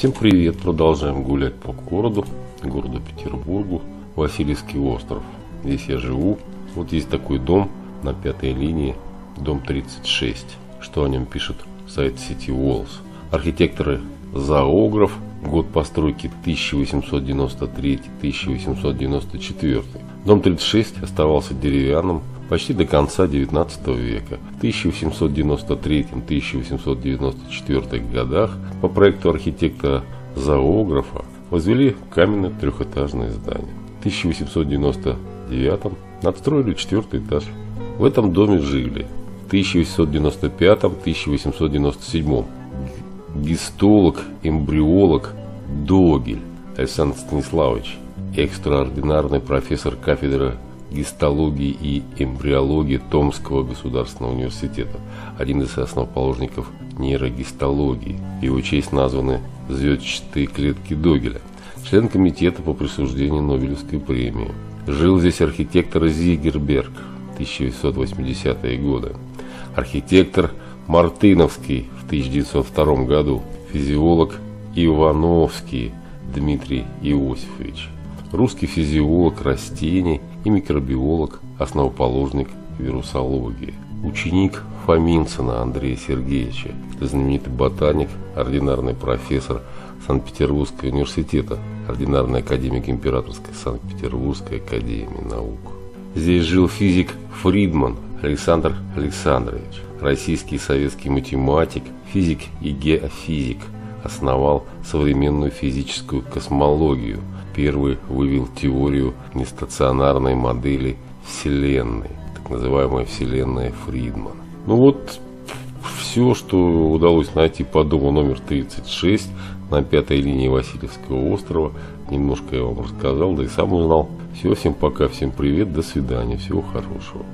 Всем привет! Продолжаем гулять по городу, городу Петербургу, Васильевский остров. Здесь я живу. Вот есть такой дом на пятой линии, дом 36. Что о нем пишет сайт City Walls. Архитекторы Зоограф, год постройки 1893-1894. Дом 36 оставался деревянным почти до конца 19 века. В 1793-1894 годах по проекту архитектора зоографа возвели каменное трехэтажное здание. В 1899 надстроили четвертый этаж. В этом доме жили в 1895-1897 гистолог, эмбриолог Догель Александр Станиславович, экстраординарный профессор кафедры гистологии и эмбриологии Томского государственного университета, один из основоположников нейрогистологии. В его честь названы звездчатые клетки Догеля, член комитета по присуждению Нобелевской премии. Жил здесь архитектор Зигерберг 1980-е годы, архитектор Мартыновский в 1902 году, физиолог Ивановский Дмитрий Иосифович, русский физиолог растений и микробиолог, основоположник вирусологии, ученик Фоминцина Андрея Сергеевича, знаменитый ботаник, ординарный профессор Санкт-Петербургского университета, ординарный академик Императорской Санкт-Петербургской академии наук. Здесь жил физик Фридман Александр Александрович, российский и советский математик, физик и геофизик, основал современную физическую космологию – первый вывел теорию нестационарной модели Вселенной, так называемая Вселенная Фридмана. Ну вот все, что удалось найти по дому номер 36 на пятой линии Васильевского острова. Немножко я вам рассказал, да и сам узнал. Все, всем пока, всем привет, до свидания, всего хорошего.